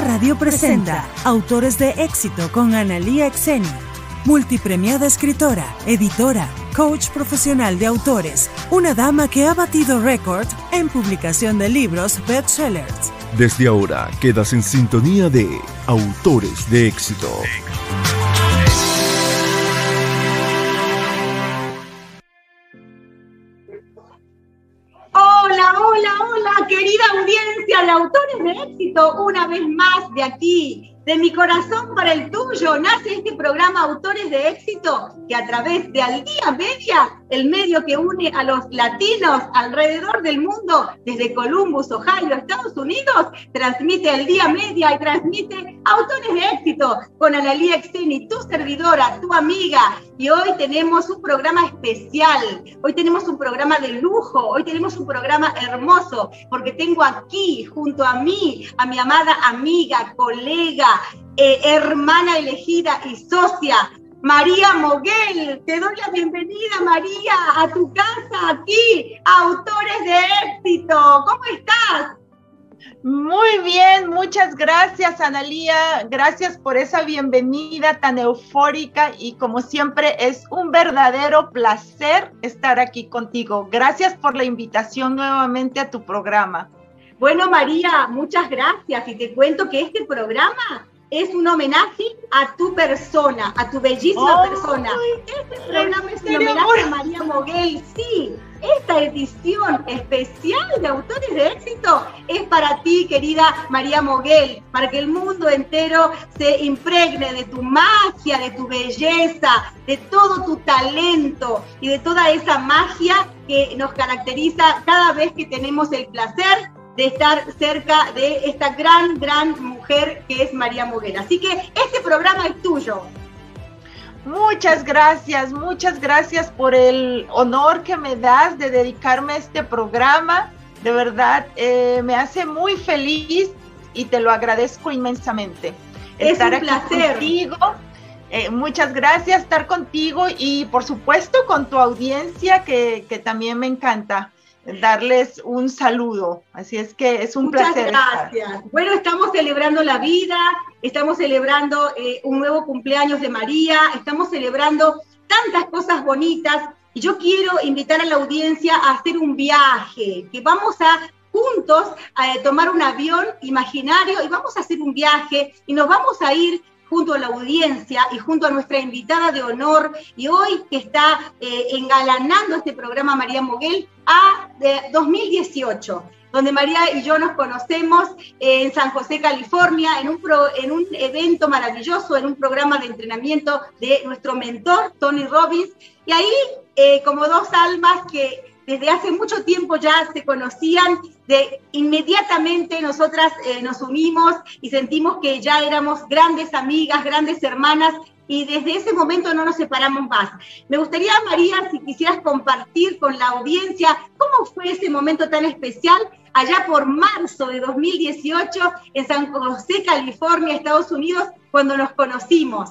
Radio presenta Autores de Éxito con Analía Exeni, multipremiada escritora, editora, coach profesional de autores, una dama que ha batido récord en publicación de libros bestsellers. Desde ahora quedas en sintonía de Autores de Éxito. Hola, hola, querida audiencia de Autores de Éxito, una vez más de aquí, de mi corazón para el tuyo, nace este programa Autores de Éxito que a través de Al Día Media, el medio que une a los latinos alrededor del mundo, desde Columbus, Ohio, Estados Unidos, transmite Al Día Media y transmite Autores de Éxito con Analia Exeni, tu servidora, tu amiga. Y hoy tenemos un programa especial, hoy tenemos un programa de lujo, hoy tenemos un programa hermoso, porque tengo aquí junto a mí, a mi amada amiga, colega, eh, hermana elegida y socia, María Moguel. Te doy la bienvenida, María, a tu casa aquí, Autores de Éxito. ¿Cómo estás? Muy bien, muchas gracias, Analía. Gracias por esa bienvenida tan eufórica y como siempre es un verdadero placer estar aquí contigo. Gracias por la invitación nuevamente a tu programa. Bueno, María, muchas gracias y te cuento que este programa es un homenaje a tu persona, a tu bellísima persona. Este programa es un homenaje a María Moguel, sí. Esta edición especial de Autores de Éxito es para ti, querida María Moguel, para que el mundo entero se impregne de tu magia, de tu belleza, de todo tu talento y de toda esa magia que nos caracteriza cada vez que tenemos el placer de estar cerca de esta gran, gran mujer que es María Moguel. Así que este programa es tuyo. Muchas gracias, muchas gracias por el honor que me das de dedicarme a este programa. De verdad, eh, me hace muy feliz y te lo agradezco inmensamente. Es estar un placer. contigo. Eh, muchas gracias estar contigo y por supuesto con tu audiencia que, que también me encanta darles un saludo. Así es que es un Muchas placer. Gracias. Bueno, estamos celebrando la vida, estamos celebrando eh, un nuevo cumpleaños de María, estamos celebrando tantas cosas bonitas y yo quiero invitar a la audiencia a hacer un viaje, que vamos a juntos a eh, tomar un avión imaginario y vamos a hacer un viaje y nos vamos a ir junto a la audiencia y junto a nuestra invitada de honor y hoy que está eh, engalanando este programa María Moguel a de 2018 donde María y yo nos conocemos en San José, California, en un, en un evento maravilloso, en un programa de entrenamiento de nuestro mentor, Tony Robbins. Y ahí, eh, como dos almas que desde hace mucho tiempo ya se conocían, de inmediatamente nosotras eh, nos unimos y sentimos que ya éramos grandes amigas, grandes hermanas y desde ese momento no nos separamos más. Me gustaría, María, si quisieras compartir con la audiencia cómo fue ese momento tan especial allá por marzo de 2018 en San José, California, Estados Unidos, cuando nos conocimos.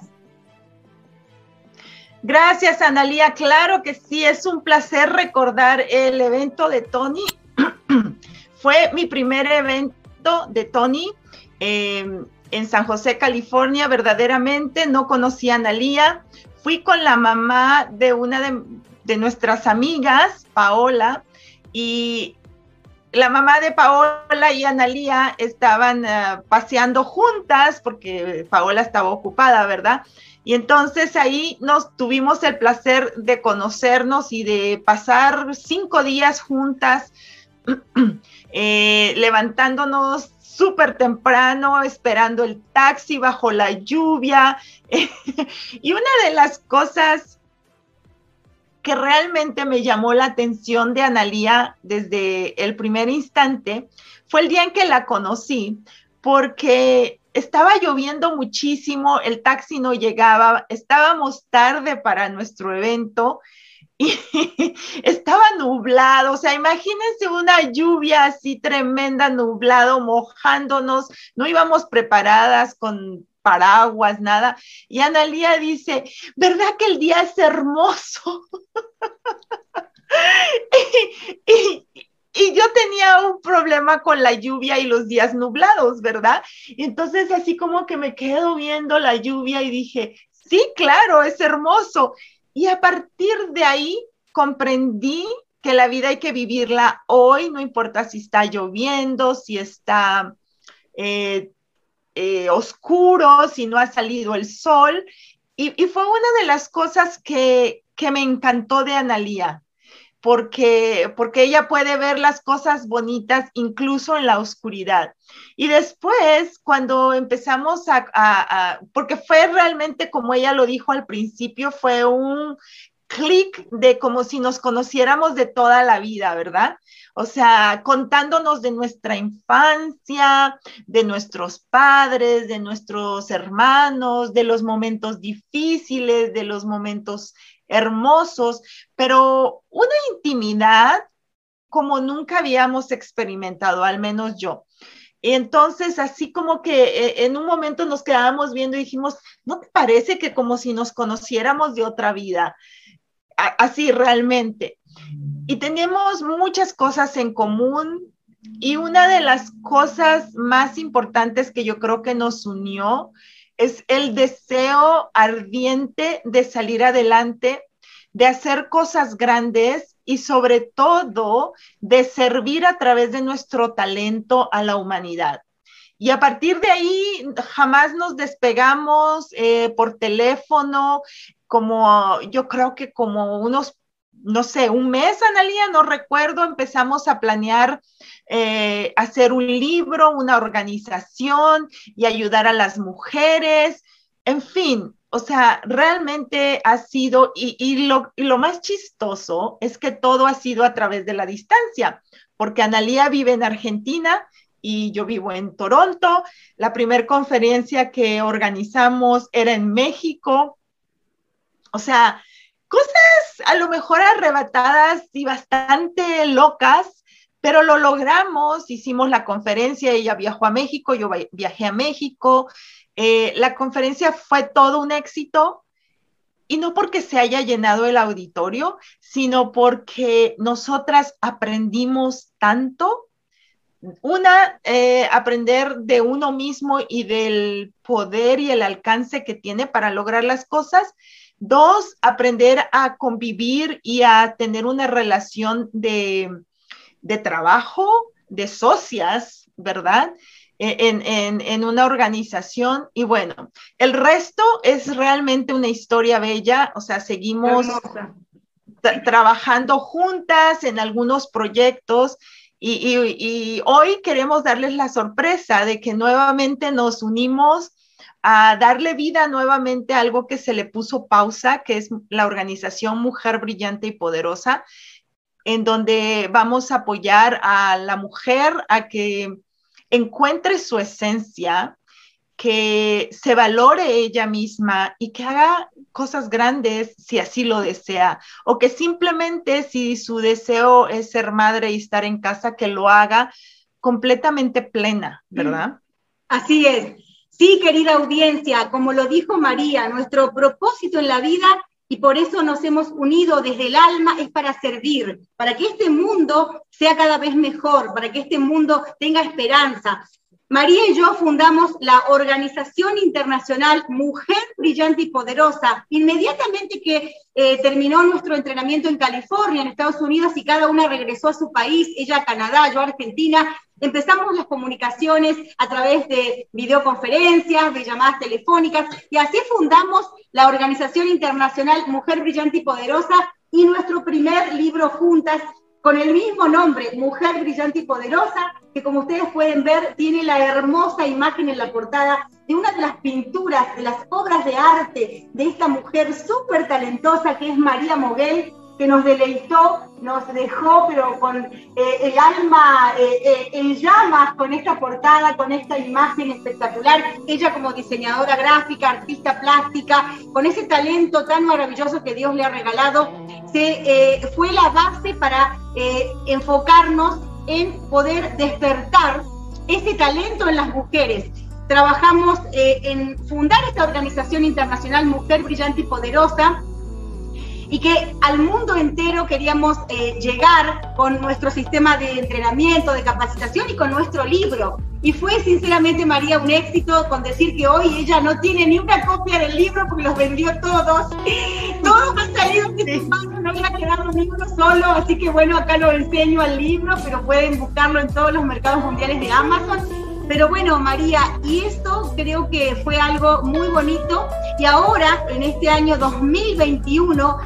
Gracias, Analía. Claro que sí, es un placer recordar el evento de Tony. Fue mi primer evento de Tony eh, en San José, California. Verdaderamente no conocía a Analía. Fui con la mamá de una de, nuestras amigas, Paola, y la mamá de Paola y Analía estaban uh, paseando juntas porque Paola estaba ocupada, ¿verdad? Y entonces ahí nos tuvimos el placer de conocernos y de pasar cinco días juntas, eh, levantándonos súper temprano, esperando el taxi bajo la lluvia. y una de las cosas que realmente me llamó la atención de Analía desde el primer instante fue el día en que la conocí, porque estaba lloviendo muchísimo, el taxi no llegaba, estábamos tarde para nuestro evento y estaba nublado, o sea, imagínense una lluvia así tremenda, nublado, mojándonos, no íbamos preparadas con paraguas, nada. Y Analía dice, ¿verdad que el día es hermoso? y, y, y yo tenía un problema con la lluvia y los días nublados, ¿verdad? Entonces así como que me quedo viendo la lluvia y dije, sí, claro, es hermoso. Y a partir de ahí comprendí que la vida hay que vivirla hoy, no importa si está lloviendo, si está eh, eh, oscuro, si no ha salido el sol. Y, fue una de las cosas que, que me encantó de Analía porque, porque ella puede ver las cosas bonitas incluso en la oscuridad. Y después, cuando empezamos a, porque fue realmente como ella lo dijo al principio, fue un clic de como si nos conociéramos de toda la vida, ¿verdad? O sea, contándonos de nuestra infancia, de nuestros padres, de nuestros hermanos, de los momentos difíciles, de los momentos hermosos, pero una intimidad como nunca habíamos experimentado, al menos yo. Y entonces, así como que eh, en un momento nos quedábamos viendo y dijimos, ¿no te parece que como si nos conociéramos de otra vida? así realmente. Y tenemos muchas cosas en común y una de las cosas más importantes que yo creo que nos unió es el deseo ardiente de salir adelante, de hacer cosas grandes y sobre todo de servir a través de nuestro talento a la humanidad. Y a partir de ahí jamás nos despegamos eh, por teléfono, como yo creo que como unos, no sé, un mes, Analia, no recuerdo, empezamos a planear eh, hacer un libro, una organización y ayudar a las mujeres. En fin, o sea, realmente ha sido, y, lo, lo, más chistoso es que todo ha sido a través de la distancia, porque Analía vive en Argentina y yo vivo en Toronto. La primera conferencia que organizamos era en México. O sea, cosas a lo mejor arrebatadas y bastante locas, pero lo logramos, hicimos la conferencia, ella viajó a México, yo viajé a México, eh, la conferencia fue todo un éxito y no porque se haya llenado el auditorio, sino porque nosotras aprendimos tanto. Una, eh, aprender de uno mismo y del poder y el alcance que tiene para lograr las cosas. Dos, aprender a convivir y a tener una relación de, de trabajo, de socias, ¿verdad? E, en, en, una organización. Y bueno, el resto es realmente una historia bella, o sea, seguimos trabajando juntas en algunos proyectos. Y, y, y, hoy queremos darles la sorpresa de que nuevamente nos unimos a darle vida nuevamente a algo que se le puso pausa, que es la organización Mujer Brillante y Poderosa, en donde vamos a apoyar a la mujer a que encuentre su esencia, que se valore ella misma y que haga cosas grandes si así lo desea, o que simplemente si su deseo es ser madre y estar en casa, que lo haga completamente plena, ¿verdad? Así es. Sí, querida audiencia, como lo dijo María, nuestro propósito en la vida y por eso nos hemos unido desde el alma, es para servir, para que este mundo sea cada vez mejor, para que este mundo tenga esperanza. María y yo fundamos la Organización Internacional Mujer Brillante y Poderosa. Inmediatamente que eh, terminó nuestro entrenamiento en California, en Estados Unidos, y cada una regresó a su país, ella a Canadá, yo a Argentina, empezamos las comunicaciones a través de videoconferencias, de llamadas telefónicas, y así fundamos la Organización Internacional Mujer Brillante y Poderosa y nuestro primer libro juntas con el mismo nombre, Mujer Brillante y Poderosa, que como ustedes pueden ver tiene la hermosa imagen en la portada de una de las pinturas, de las obras de arte de esta mujer súper talentosa que es María Moguel, que nos deleitó, nos dejó, pero con eh, el alma eh, eh, en llamas, con esta portada, con esta imagen espectacular. Ella como diseñadora gráfica, artista plástica, con ese talento tan maravilloso que Dios le ha regalado, se, fue la base para enfocarnos en poder despertar ese talento en las mujeres. Trabajamos en fundar esta organización internacional Mujer Brillante y Poderosa, y que al mundo entero queríamos eh, llegar con nuestro sistema de entrenamiento, de capacitación y con nuestro libro. Y fue sinceramente María un éxito con decir que hoy ella no tiene ni una copia del libro porque los vendió todos. Todos han salido de no había quedado ni uno solo, así que bueno, acá lo enseño al libro, pero pueden buscarlo en todos los mercados mundiales de Amazon. Pero bueno, María, y esto creo que fue algo muy bonito y ahora, en este año 2021,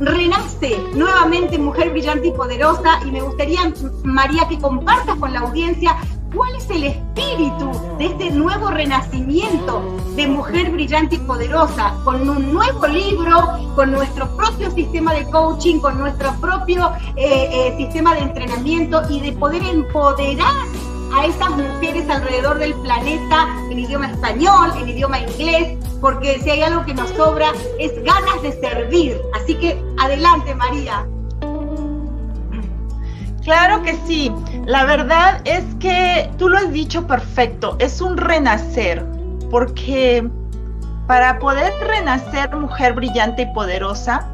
renace nuevamente Mujer Brillante y Poderosa y me gustaría, María, que compartas con la audiencia cuál es el espíritu de este nuevo renacimiento de Mujer Brillante y Poderosa, con un nuevo libro, con nuestro propio sistema de coaching, con nuestro propio eh, eh, sistema de entrenamiento y de poder empoderar a estas mujeres alrededor del planeta en idioma español, en idioma inglés, porque si hay algo que nos sobra es ganas de servir. Así que adelante, María. Claro que sí. La verdad es que tú lo has dicho perfecto. Es un renacer, porque para poder renacer mujer brillante y poderosa,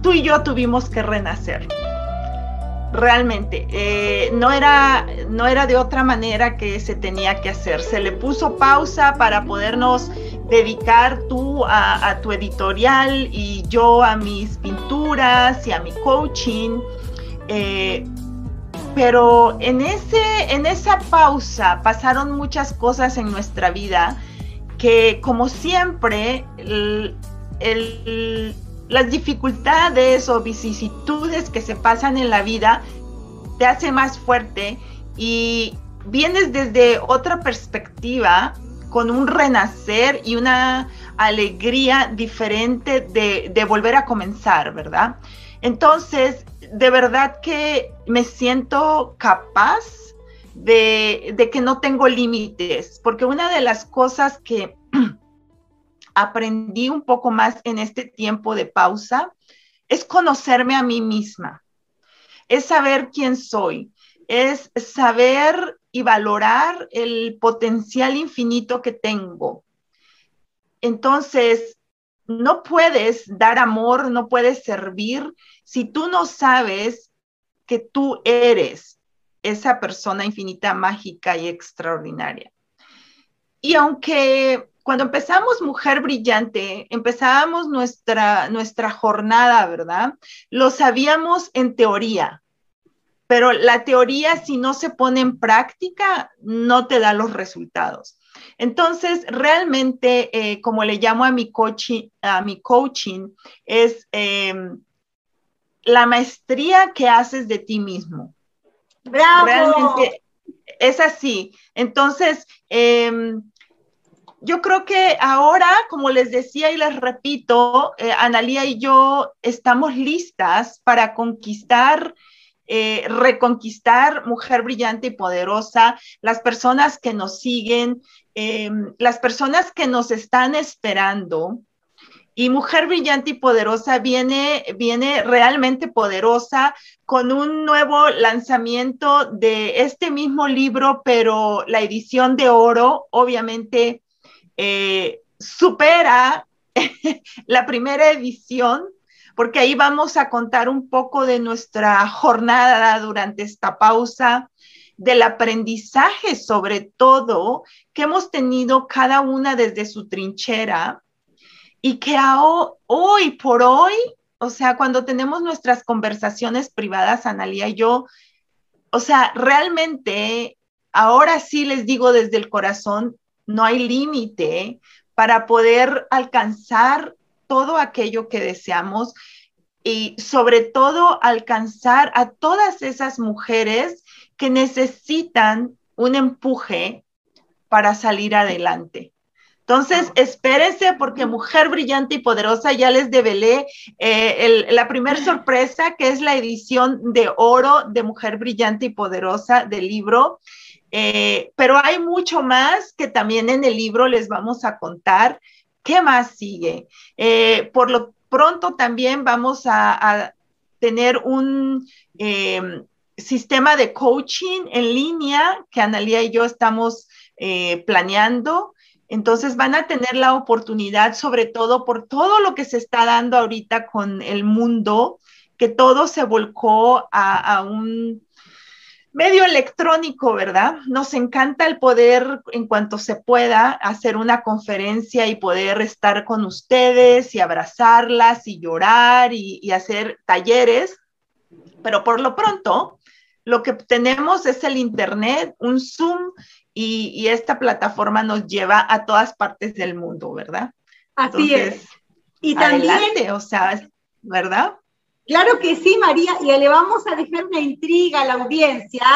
tú y yo tuvimos que renacer realmente. Eh, no, era, no era de otra manera que se tenía que hacer. Se le puso pausa para podernos dedicar tú a, tu editorial y yo a mis pinturas y a mi coaching. Eh, pero en, ese, en esa pausa pasaron muchas cosas en nuestra vida que como siempre las dificultades o vicisitudes que se pasan en la vida te hace más fuerte y vienes desde otra perspectiva con un renacer y una alegría diferente de, volver a comenzar, ¿verdad? Entonces, de verdad que me siento capaz de, de que no tengo límites, porque una de las cosas que aprendí un poco más en este tiempo de pausa es conocerme a mí misma, es saber quién soy, es saber y valorar el potencial infinito que tengo. Entonces, no puedes dar amor, no puedes servir si tú no sabes que tú eres esa persona infinita, mágica y extraordinaria. Y aunque cuando empezamos Mujer Brillante, empezábamos nuestra, nuestra jornada, ¿verdad? Lo sabíamos en teoría, pero la teoría si no se pone en práctica, no te da los resultados. Entonces, realmente, eh, como le llamo a mi coaching, a mi coaching es em, la maestría que haces de ti mismo. Bravo. Realmente es así. Entonces, eh, yo creo que ahora, como les decía y les repito, eh, Analía y yo estamos listas para conquistar, eh, reconquistar Mujer Brillante y Poderosa, las personas que nos siguen, em, las personas que nos están esperando. Y Mujer Brillante y Poderosa viene, viene realmente poderosa con un nuevo lanzamiento de este mismo libro, pero la edición de oro, obviamente eh, supera la primera edición, porque ahí vamos a contar un poco de nuestra jornada durante esta pausa, del aprendizaje sobre todo que hemos tenido cada una desde su trinchera y que hoy por hoy, o sea, cuando tenemos nuestras conversaciones privadas, Analia y yo, o sea, realmente, ahora sí les digo desde el corazón, no hay límite para poder alcanzar todo aquello que deseamos y sobre todo alcanzar a todas esas mujeres que necesitan un empuje para salir adelante. Entonces, espérense porque Mujer Brillante y Poderosa ya les develé eh, la primera sorpresa, que es la edición de oro de Mujer Brillante y Poderosa del libro. Eh, pero hay mucho más que también en el libro les vamos a contar. ¿Qué más sigue? Eh, por lo pronto también vamos a, tener un em, sistema de coaching en línea que Analia y yo estamos eh, planeando. Entonces van a tener la oportunidad, sobre todo por todo lo que se está dando ahorita con el mundo, que todo se volcó a, un medio electrónico, ¿verdad? Nos encanta el poder, en cuanto se pueda, hacer una conferencia y poder estar con ustedes y abrazarlas y llorar y, y hacer talleres, pero por lo pronto, lo que tenemos es el Internet, un Zoom y, esta plataforma nos lleva a todas partes del mundo, ¿verdad? Así es. Y también, o sea, ¿verdad? Claro que sí, María, y le vamos a dejar una intriga a la audiencia,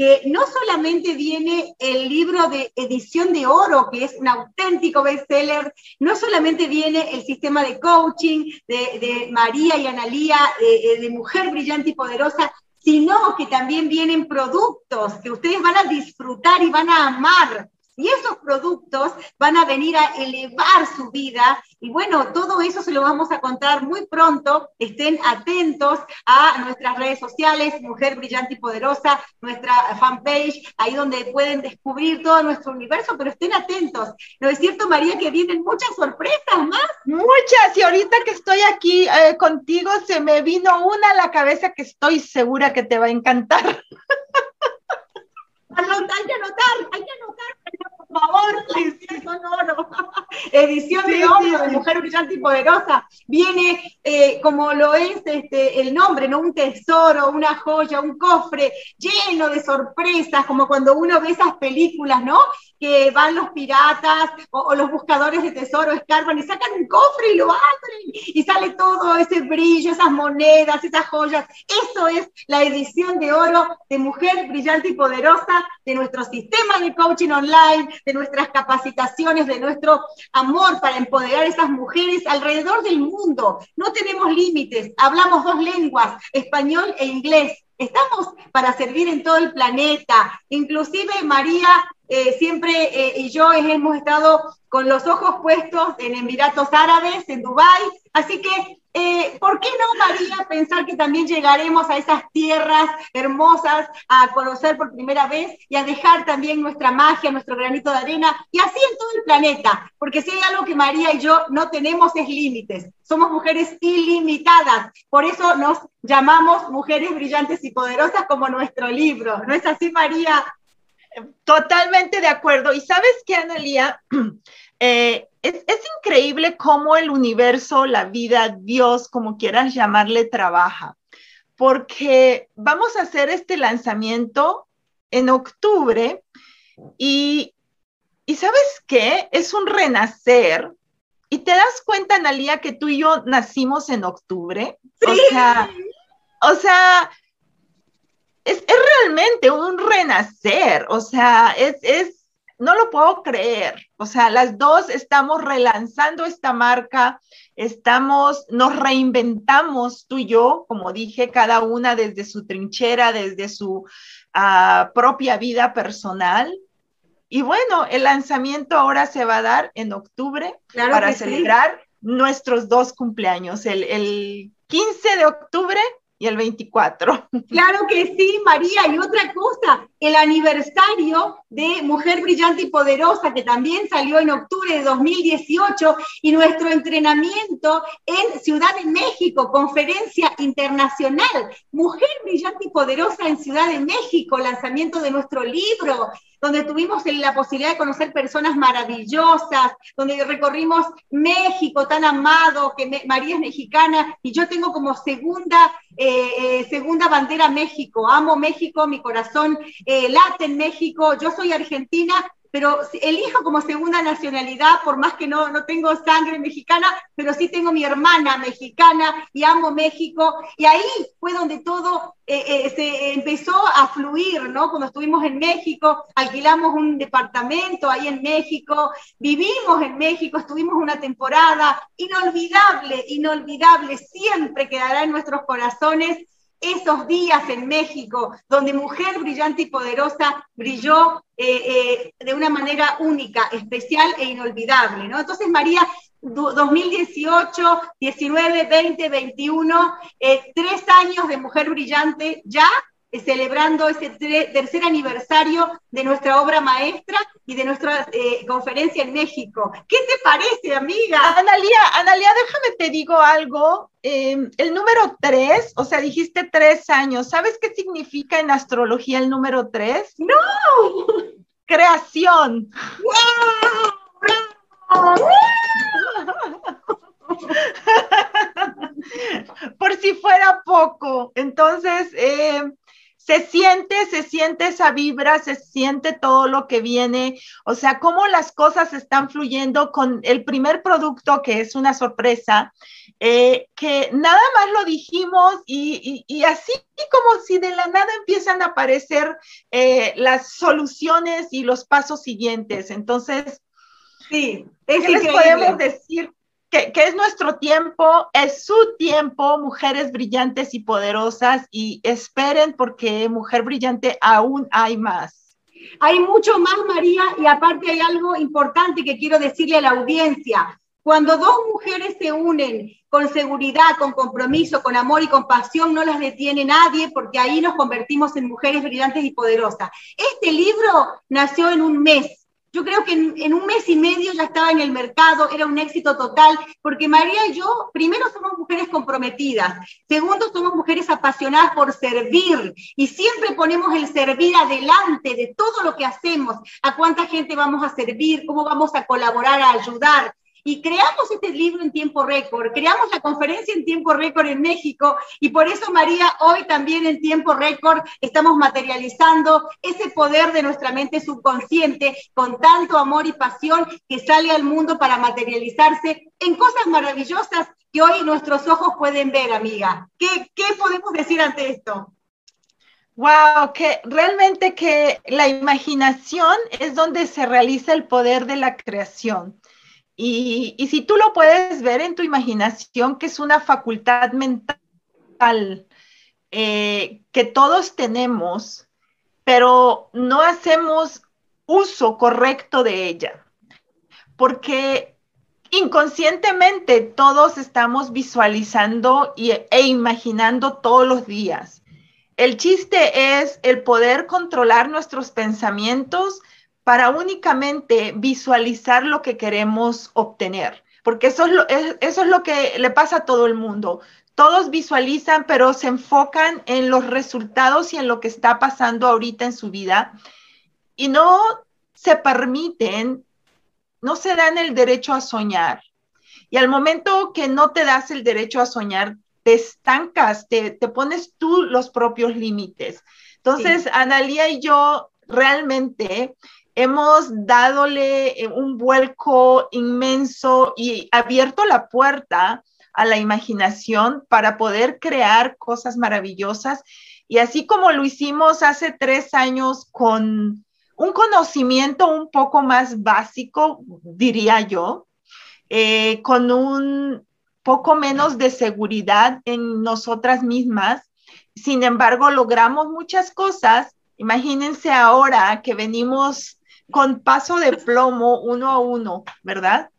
que no solamente viene el libro de edición de oro, que es un auténtico bestseller, no solamente viene el sistema de coaching de, María y Analía, de, de Mujer Brillante y Poderosa, sino que también vienen productos que ustedes van a disfrutar y van a amar. Y esos productos van a venir a elevar su vida y bueno, todo eso se lo vamos a contar muy pronto. Estén atentos a nuestras redes sociales, Mujer Brillante y Poderosa, nuestra fanpage, ahí donde pueden descubrir todo nuestro universo, pero estén atentos. ¿No es cierto, María, que vienen muchas sorpresas más? Muchas, y ahorita que estoy aquí eh, contigo, se me vino una a la cabeza que estoy segura que te va a encantar. hay que anotar, hay que anotar por favor, edición oro. edición de oro de Mujer Brillante y Poderosa. Viene eh, como lo es este, el nombre, ¿no? Un tesoro, una joya, un cofre lleno de sorpresas, como cuando uno ve esas películas, ¿no? Que van los piratas o, los buscadores de tesoro, escarban y sacan un cofre y lo abren y sale todo ese brillo, esas monedas, esas joyas. Eso es la edición de oro de Mujer Brillante y Poderosa de nuestro sistema de coaching online, de nuestras capacitaciones, de nuestro amor para empoderar a esas mujeres alrededor del mundo. No tenemos límites, hablamos dos lenguas, español e inglés. Estamos para servir en todo el planeta. Inclusive María eh, siempre eh, y yo hemos estado con los ojos puestos en Emiratos Árabes, en Dubái. Así que eh, ¿por qué no, María, pensar que también llegaremos a esas tierras hermosas, a conocer por primera vez y a dejar también nuestra magia, nuestro granito de arena, y así en todo el planeta? Porque si hay algo que María y yo no tenemos es límites. Somos mujeres ilimitadas. Por eso nos llamamos mujeres brillantes y poderosas como nuestro libro. ¿No es así, María? Totalmente de acuerdo. Y sabes qué, Analia, eh, es, increíble cómo el universo, la vida, Dios, como quieras llamarle, trabaja. Porque vamos a hacer este lanzamiento en octubre y, y ¿sabes qué? Es un renacer. Y te das cuenta, Analia, que tú y yo nacimos en octubre. O sea, o sea, es, realmente un renacer, o sea, es, es, no lo puedo creer, o sea, las dos estamos relanzando esta marca, estamos, nos reinventamos tú y yo, como dije, cada una desde su trinchera, desde su ah, propia vida personal. Y bueno, el lanzamiento ahora se va a dar en octubre para celebrar nuestros dos cumpleaños, el, el 15 de octubre y el 24. Claro que sí, María. Y otra cosa, el aniversario de Mujer Brillante y Poderosa, que también salió en octubre de 2018, y nuestro entrenamiento en Ciudad de México, conferencia internacional, Mujer Brillante y Poderosa en Ciudad de México, lanzamiento de nuestro libro, donde tuvimos la posibilidad de conocer personas maravillosas, donde recorrimos México tan amado, que María es mexicana y yo tengo como segunda, eh, eh, segunda bandera México. Amo México, mi corazón late en México, yo soy argentina, pero elijo como segunda nacionalidad, por más que no, no tengo sangre mexicana, pero sí tengo mi hermana mexicana y amo México. Y ahí fue donde todo eh, eh, se empezó a fluir, ¿no? Cuando estuvimos en México, alquilamos un departamento ahí en México, vivimos en México, estuvimos una temporada inolvidable, inolvidable, siempre quedará en nuestros corazones esos días en México, donde mujer brillante y poderosa brilló eh, eh, de una manera única, especial e inolvidable, ¿no? Entonces, María, 2018, 19, 20, 21, tres años de mujer brillante ya eh, celebrando ese tercer aniversario de nuestra obra maestra y de nuestra eh, conferencia en México. ¿Qué te parece, amiga? Analia, Analia, déjame te digo algo. Em, el número tres, o sea, dijiste tres años. ¿Sabes qué significa en astrología el número tres? No. Creación. Por si fuera poco. Entonces, eh, se siente, se siente esa vibra, se siente todo lo que viene, o sea, cómo las cosas están fluyendo con el primer producto que es una sorpresa, eh, que nada más lo dijimos y, así como si de la nada empiezan a aparecer eh, las soluciones y los pasos siguientes. Entonces, sí, es ¿qué les podemos decir? Que, es nuestro tiempo, es su tiempo, mujeres brillantes y poderosas, y esperen porque mujer brillante aún hay más. Hay mucho más, María, y aparte hay algo importante que quiero decirle a la audiencia. Cuando dos mujeres se unen con seguridad, con compromiso, con amor y compasión, no las detiene nadie porque ahí nos convertimos en mujeres brillantes y poderosas. Este libro nació en un mes, yo creo que en, un mes y medio ya estaba en el mercado, era un éxito total, porque María y yo, primero somos mujeres comprometidas, segundo somos mujeres apasionadas por servir y siempre ponemos el servir adelante de todo lo que hacemos, a cuánta gente vamos a servir, cómo vamos a colaborar, a ayudar. Y creamos este libro en tiempo récord, creamos la conferencia en tiempo récord en México y por eso María, hoy también en tiempo récord estamos materializando ese poder de nuestra mente subconsciente con tanto amor y pasión que sale al mundo para materializarse en cosas maravillosas que hoy nuestros ojos pueden ver, amiga. ¿Qué, qué podemos decir ante esto? Wow, que realmente que la imaginación es donde se realiza el poder de la creación. Y, si tú lo puedes ver en tu imaginación, que es una facultad mental eh, que todos tenemos, pero no hacemos uso correcto de ella, porque inconscientemente todos estamos visualizando e imaginando todos los días. El chiste es el poder controlar nuestros pensamientos, para únicamente visualizar lo que queremos obtener, porque eso es, lo, eso es lo que le pasa a todo el mundo. Todos visualizan, pero se enfocan en los resultados y en lo que está pasando ahorita en su vida y no se permiten, no se dan el derecho a soñar. Y al momento que no te das el derecho a soñar, te estancas, te, pones tú los propios límites. Entonces, Analia y yo realmente hemos dadole eh, un vuelco inmenso y abierto la puerta a la imaginación para poder crear cosas maravillosas. Y así como lo hicimos hace tres años con un conocimiento un poco más básico, diría yo, eh, con un poco menos de seguridad en nosotras mismas. Sin embargo, logramos muchas cosas. Imagínense ahora que venimos con paso de plomo uno a uno, ¿verdad?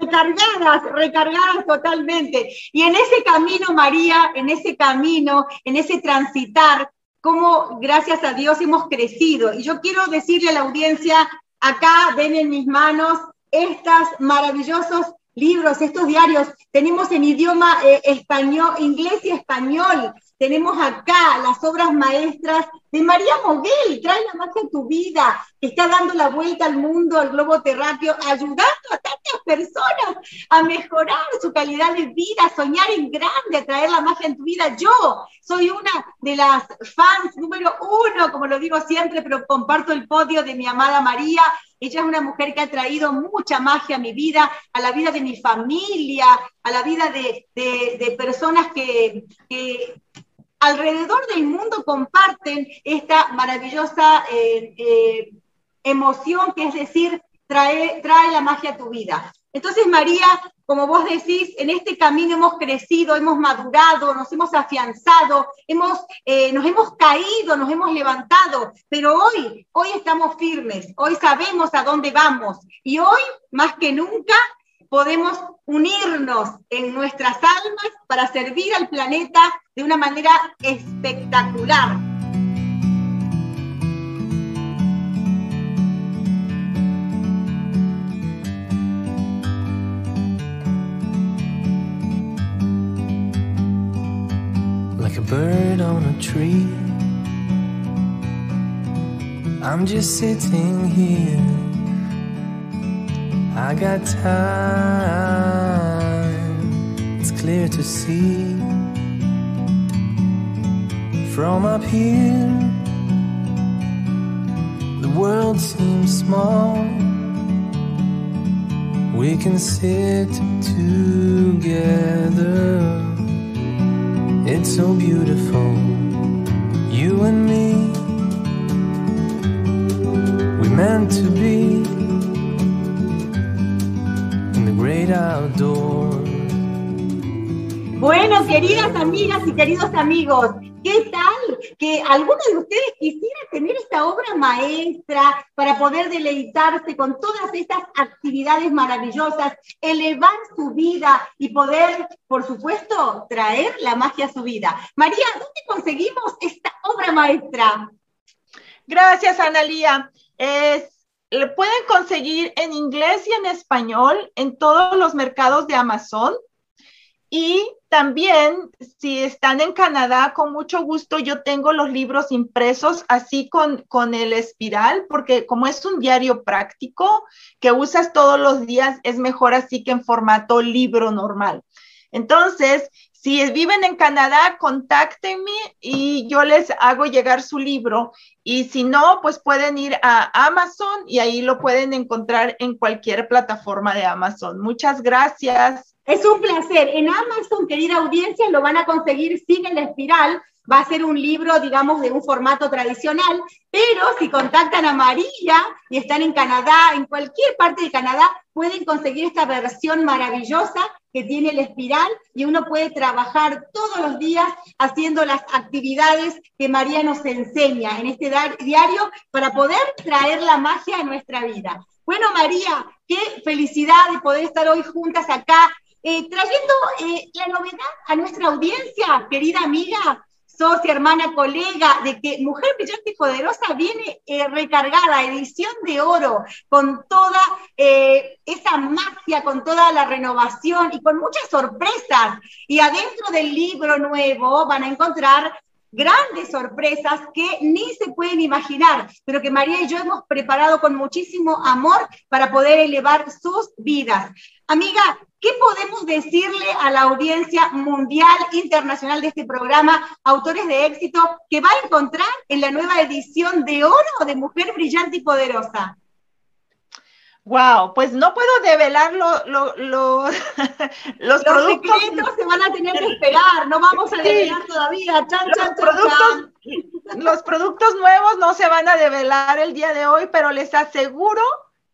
Recargadas, recargadas totalmente. Y en ese camino, María, en ese camino, en ese transitar, como gracias a Dios hemos crecido. Y yo quiero decirle a la audiencia, acá ven en mis manos estos maravillosos libros, estos diarios. Tenemos en idioma eh, español, inglés y español. Tenemos acá las obras maestras de María Moguel, trae la magia a tu vida, que está dando la vuelta al mundo, al globo terráqueo, ayudando a tantas personas a mejorar su calidad de vida, a soñar en grande, a traer la magia en tu vida. Yo soy una de las fans número uno, como lo digo siempre, pero comparto el podio de mi amada María. Ella es una mujer que ha traído mucha magia a mi vida, a la vida de mi familia, a la vida de, personas que alrededor del mundo comparten esta maravillosa eh, eh, emoción que es decir, trae, trae la magia a tu vida. Entonces, María, como vos decís, en este camino hemos crecido, hemos madurado, nos hemos afianzado, hemos, eh, nos hemos caído, nos hemos levantado, pero hoy, hoy estamos firmes, hoy sabemos a dónde vamos y hoy, más que nunca, podemos unirnos en nuestras almas para servir al planeta de una manera espectacular. Like a bird on a tree. I'm just sitting here. I got time. It's clear to see. From up here, the world seems small. We can sit together. It's so beautiful, you and me. We meant to be in the great outdoors. Bueno, queridas amigas y queridos amigos, ¿qué tal que alguno de ustedes quisiera tener esta obra maestra para poder deleitarse con todas estas actividades maravillosas, elevar su vida y poder, por supuesto, traer la magia a su vida? María, ¿dónde conseguimos esta obra maestra? Gracias, Analía. Es, le pueden conseguir en inglés y en español en todos los mercados de Amazon. Y también, si están en Canadá, con mucho gusto yo tengo los libros impresos así con, con el espiral, porque como es un diario práctico que usas todos los días, es mejor así que en formato libro normal. Entonces, si viven en Canadá, contáctenme y yo les hago llegar su libro. Y si no, pues pueden ir a Amazon y ahí lo pueden encontrar en cualquier plataforma de Amazon. Muchas gracias. Es un placer. En Amazon, querida audiencia, lo van a conseguir sin el espiral. Va a ser un libro, digamos, de un formato tradicional, pero si contactan a María y están en Canadá, en cualquier parte de Canadá, pueden conseguir esta versión maravillosa que tiene el espiral y uno puede trabajar todos los días haciendo las actividades que María nos enseña en este diario para poder traer la magia a nuestra vida. Bueno, María, qué felicidad de poder estar hoy juntas acá eh, trayendo eh, la novedad a nuestra audiencia, querida amiga, socia, hermana, colega, de que Mujer Brillante y Poderosa viene eh, recargada, edición de oro, con toda esa magia, con toda la renovación y con muchas sorpresas. Y adentro del libro nuevo van a encontrar grandes sorpresas que ni se pueden imaginar, pero que María y yo hemos preparado con muchísimo amor para poder elevar sus vidas. Amiga, ¿qué podemos decirle a la audiencia mundial, internacional de este programa, autores de éxito, que va a encontrar en la nueva edición de Oro de Mujer Brillante y Poderosa? Wow, pues no puedo develar lo, lo, lo, los, productos. se van a tener que esperar, no vamos a develar todavía. Chan, los, chan, productos, los productos nuevos no se van a develar el día de hoy, pero les aseguro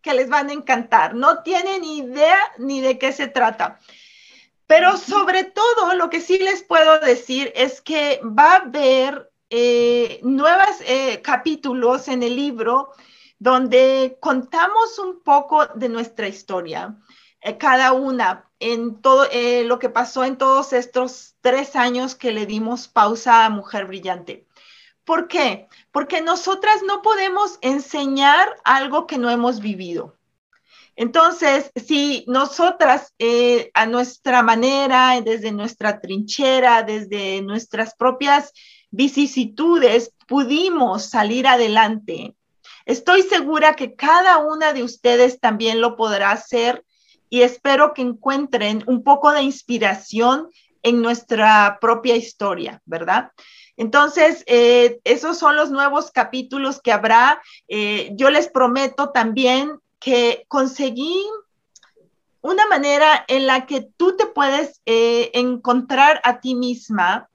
que les van a encantar. No tienen idea ni de qué se trata. Pero sobre todo, lo que sí les puedo decir es que va a haber eh, nuevos eh, capítulos en el libro donde contamos un poco de nuestra historia, eh, cada una, en todo eh, lo que pasó en todos estos tres años que le dimos pausa a Mujer Brillante. ¿Por qué? Porque nosotras no podemos enseñar algo que no hemos vivido. Entonces, si nosotras eh, a nuestra manera, desde nuestra trinchera, desde nuestras propias vicisitudes, pudimos salir adelante, Estoy segura que cada una de ustedes también lo podrá hacer y espero que encuentren un poco de inspiración en nuestra propia historia, ¿verdad? Entonces, eh, esos son los nuevos capítulos que habrá. Eh, yo les prometo también que conseguí una manera en la que tú te puedes eh, encontrar a ti misma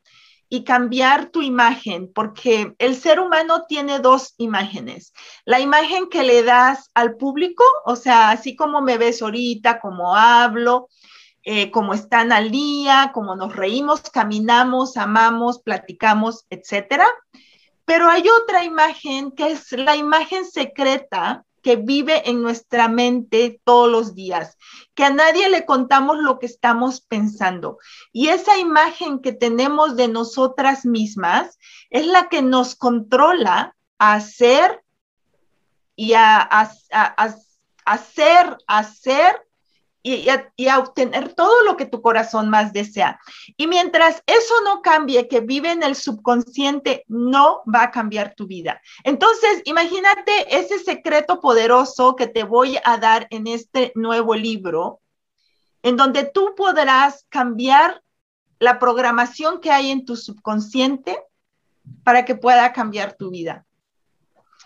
y cambiar tu imagen, porque el ser humano tiene dos imágenes. La imagen que le das al público, o sea, así como me ves ahorita, como hablo, eh, como están al día, como nos reímos, caminamos, amamos, platicamos, etcétera. Pero hay otra imagen que es la imagen secreta que vive en nuestra mente todos los días, que a nadie le contamos lo que estamos pensando. Y esa imagen que tenemos de nosotras mismas es la que nos controla a hacer y a, hacer, hacer y, a, obtener todo lo que tu corazón más desea. Y mientras eso no cambie, que vive en el subconsciente, no va a cambiar tu vida. Entonces, imagínate ese secreto poderoso que te voy a dar en este nuevo libro, en donde tú podrás cambiar la programación que hay en tu subconsciente para que pueda cambiar tu vida.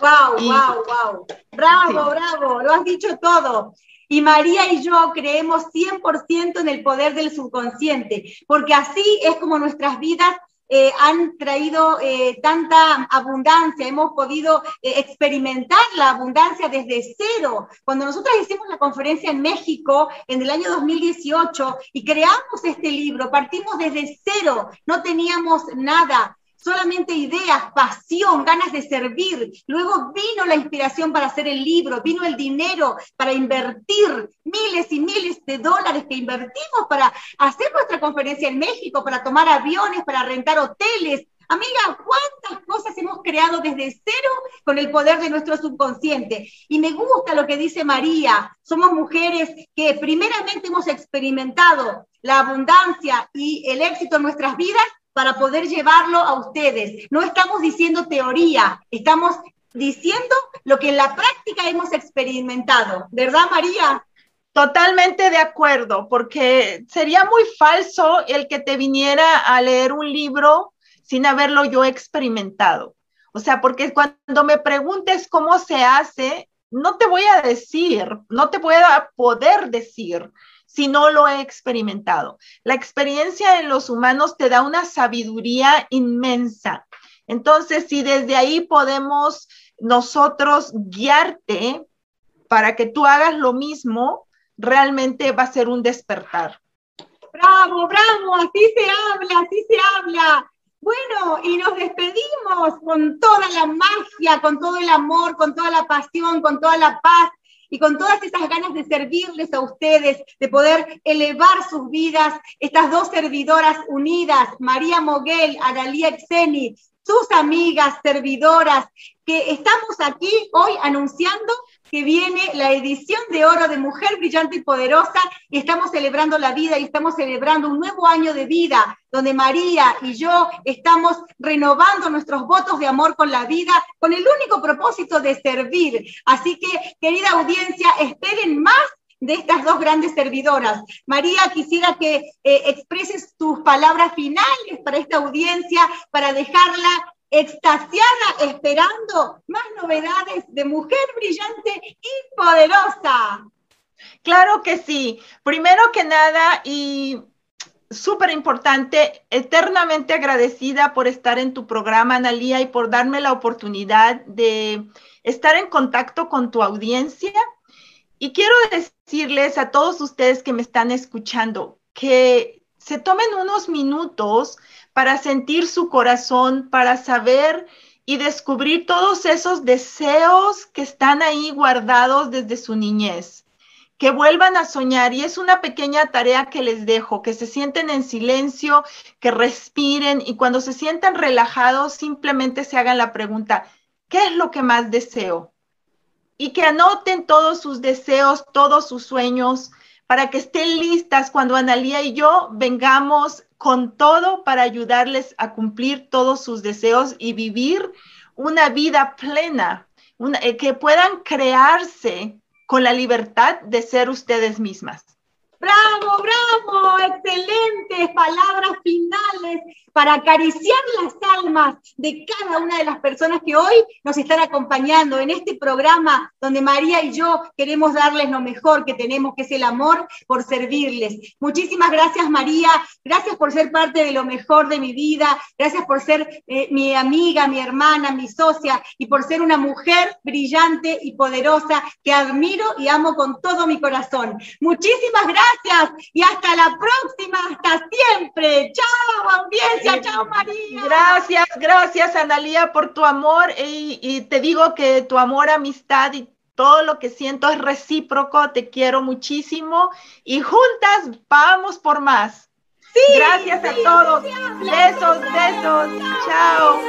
Wow, wow, wow. Bravo, bravo, lo has dicho todo. Y María y yo creemos 100% en el poder del subconsciente, porque así es como nuestras vidas eh, han traído eh, tanta abundancia, hemos podido eh, experimentar la abundancia desde cero. Cuando nosotros hicimos la conferencia en México en el año 2018 y creamos este libro, partimos desde cero, no teníamos nada solamente ideas, pasión, ganas de servir. Luego vino la inspiración para hacer el libro, vino el dinero para invertir miles y miles de dólares que invertimos para hacer nuestra conferencia en México, para tomar aviones, para rentar hoteles. Amiga, ¿cuántas cosas hemos creado desde cero con el poder de nuestro subconsciente? Y me gusta lo que dice María. Somos mujeres que primeramente hemos experimentado la abundancia y el éxito en nuestras vidas para poder llevarlo a ustedes. No estamos diciendo teoría, estamos diciendo lo que en la práctica hemos experimentado. ¿Verdad, María? Totalmente de acuerdo, porque sería muy falso el que te viniera a leer un libro sin haberlo yo experimentado. O sea, porque cuando me preguntes cómo se hace, no te voy a decir, no te voy a poder decir si no lo he experimentado. La experiencia en los humanos te da una sabiduría inmensa. Entonces, si desde ahí podemos nosotros guiarte para que tú hagas lo mismo, realmente va a ser un despertar. Bravo, bravo, así se habla, así se habla. Bueno, y nos despedimos con toda la magia, con todo el amor, con toda la pasión, con toda la paz y con todas esas ganas de servirles a ustedes, de poder elevar sus vidas, estas dos servidoras unidas, María Moguel, Adalía Exeni, sus amigas servidoras, que estamos aquí hoy anunciando que viene la edición de oro de Mujer Brillante y Poderosa y estamos celebrando la vida y estamos celebrando un nuevo año de vida donde María y yo estamos renovando nuestros votos de amor con la vida con el único propósito de servir. Así que, querida audiencia, esperen más de estas dos grandes servidoras. María, quisiera que eh, expreses tus palabras finales para esta audiencia, para dejarla extasiada esperando más novedades de mujer brillante y poderosa. Claro que sí. Primero que nada, y súper importante, eternamente agradecida por estar en tu programa, Analía, y por darme la oportunidad de estar en contacto con tu audiencia. Y quiero decirles a todos ustedes que me están escuchando que se tomen unos minutos para sentir su corazón, para saber y descubrir todos esos deseos que están ahí guardados desde su niñez. Que vuelvan a soñar y es una pequeña tarea que les dejo, que se sienten en silencio, que respiren y cuando se sientan relajados simplemente se hagan la pregunta, ¿qué es lo que más deseo? Y que anoten todos sus deseos, todos sus sueños, para que estén listas cuando Analía y yo vengamos con todo para ayudarles a cumplir todos sus deseos y vivir una vida plena, eh, que puedan crearse con la libertad de ser ustedes mismas. Bravo, bravo, excelentes palabras finales para acariciar las almas de cada una de las personas que hoy nos están acompañando en este programa donde María y yo queremos darles lo mejor que tenemos, que es el amor por servirles. Muchísimas gracias María, gracias por ser parte de lo mejor de mi vida, gracias por ser eh, mi amiga, mi hermana, mi socia y por ser una mujer brillante y poderosa que admiro y amo con todo mi corazón. Muchísimas gracias y hasta la próxima, hasta siempre. Chao, audiencia. María. Gracias, gracias, Analía, por tu amor. Y, te digo que tu amor, amistad y todo lo que siento es recíproco. Te quiero muchísimo. Y juntas vamos por más. Sí, gracias a todos. Besos, besos. Chao.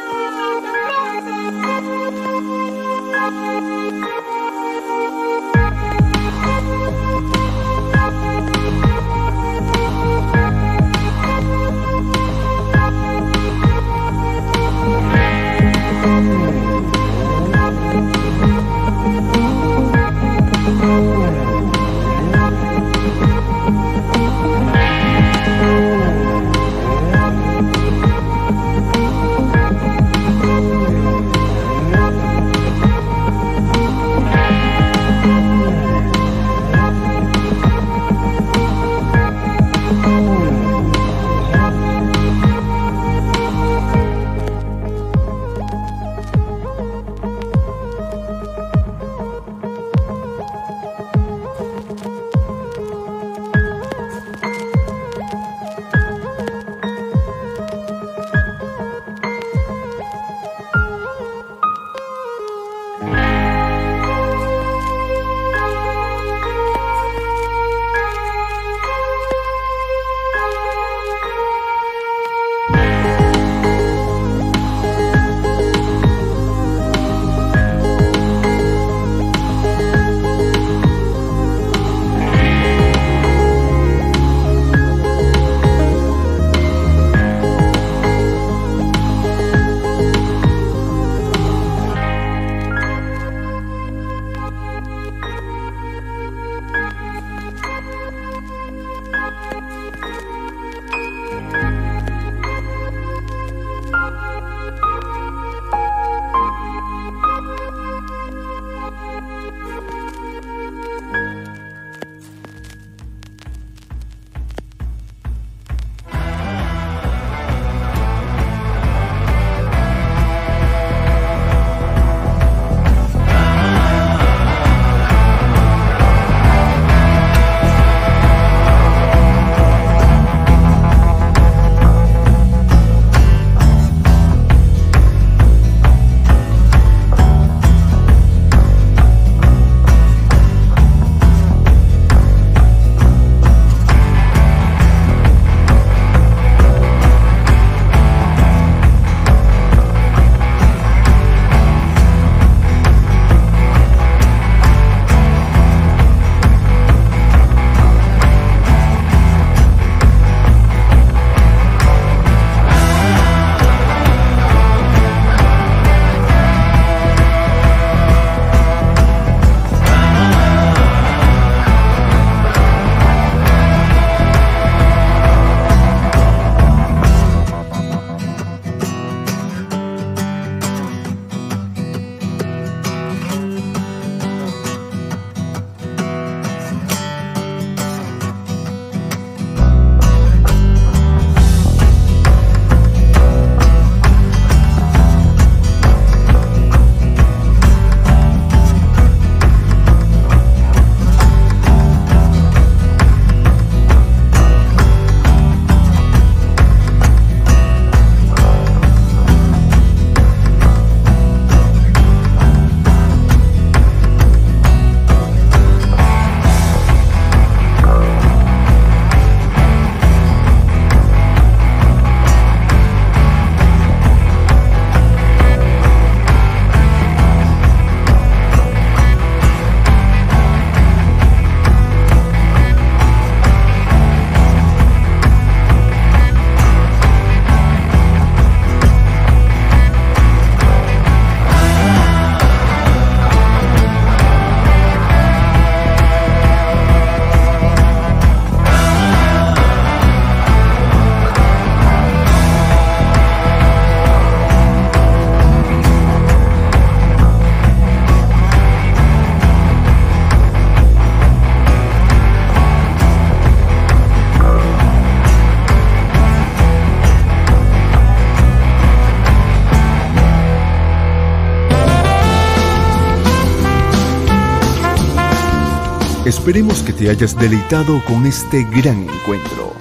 Esperemos que te hayas deleitado con este gran encuentro.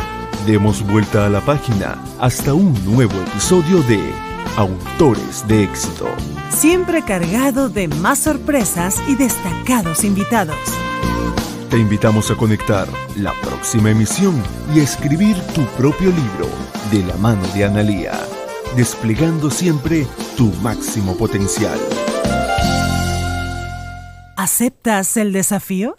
Demos vuelta a la página hasta un nuevo episodio de Autores de éxito. Siempre cargado de más sorpresas y destacados invitados. Te invitamos a conectar la próxima emisión y a escribir tu propio libro de la mano de Analía, desplegando siempre tu máximo potencial. ¿Aceptas el desafío?